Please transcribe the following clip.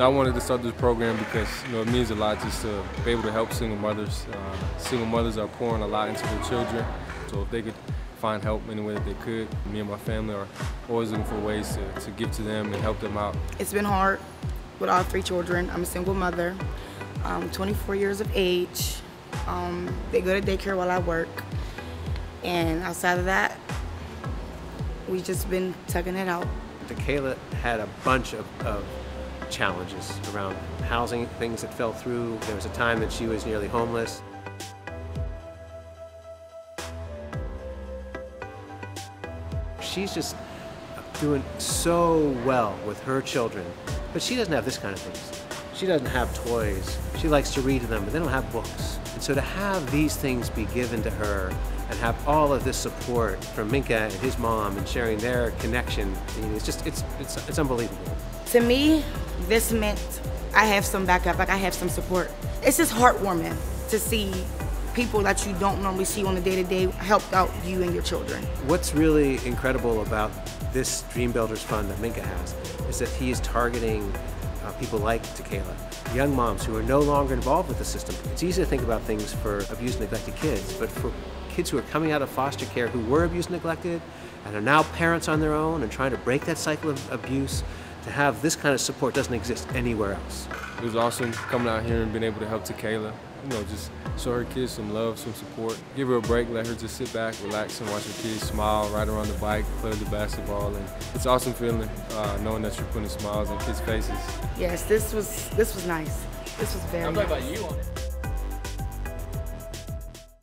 I wanted to start this program because you know it means a lot just to be able to help single mothers. Uh, single mothers are pouring a lot into their children, so if they could find help any way that they could, me and my family are always looking for ways to, to give to them and help them out. It's been hard with all three children. I'm a single mother, um, 24 years of age. Um, they go to daycare while I work, and outside of that, we've just been tugging it out. Kayla had a bunch of, of challenges around housing, things that fell through. There was a time that she was nearly homeless. She's just doing so well with her children, but she doesn't have this kind of things. She doesn't have toys. She likes to read to them, but they don't have books. And so to have these things be given to her and have all of this support from Minkah and his mom and sharing their connection, it's just, it's, it's, it's unbelievable. To me, this meant I have some backup, like I have some support. It's just heartwarming to see people that you don't normally see on a day-to-day -day help out you and your children. What's really incredible about this Dreambuilders Fund that Minkah has is that he is targeting uh, people like Takayla, young moms who are no longer involved with the system. It's easy to think about things for abused neglected kids, but for kids who are coming out of foster care who were abused neglected and are now parents on their own and trying to break that cycle of abuse, to have this kind of support doesn't exist anywhere else. It was awesome coming out here and being able to help Takayla. You know, just show her kids some love, some support. Give her a break, let her just sit back, relax, and watch her kids smile, ride around the bike, play the basketball, and it's an awesome feeling uh, knowing that you're putting smiles on kids' faces. Yes, this was this was nice. This was very. I'm nice. about you on it.